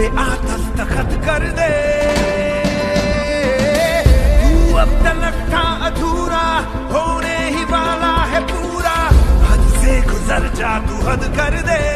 पे आ कर दे। तू अब तलक था अधूरा, होने ही वाला है पूरा। हद से गुजर जा तू हद कर दे।